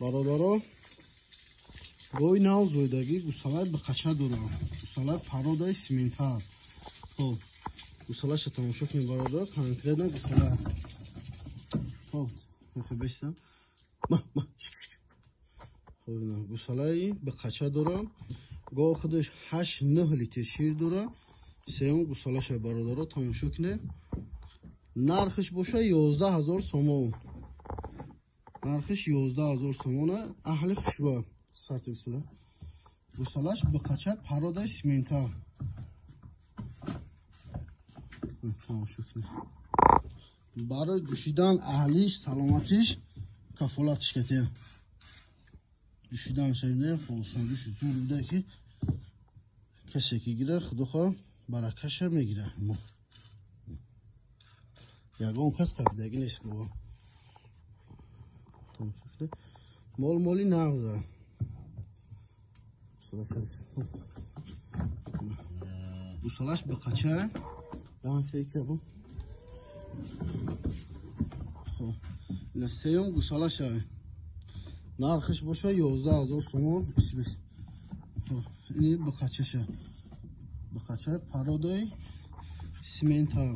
бародаро. Гои нав зӯйдагӣ гусалаи бақача дорам? Гусалаи пародаи симентар. Хоб гусалаша тамошо кунед бародар конкретно гусала. Хоб беса гусалаи бақача дорам? Гоҳ худаш ҳашт нӯҳ литр шир дора. Сеюм гусалаша бародаро тамошо кунед нархиш боша ёздаҳ ҳазор сомон нархиш ёздаҳ ҳазор сомона аҳли хушба сатисуда гусалаш бақача пародаи симента тамошо кунед барои душидан аҳлиш саломатиш кафолатиш катем душидан шавине холсонҷӯш зур буда ки касе ки гира худохоҳ баракаша мегира ягон кас қабидаги нест мол моли нағза. Гусалаш бақача сеюм гусалаша нархиш боша ёздаҳ ҳазор сомон ини бақачаша бақача пародаи симентал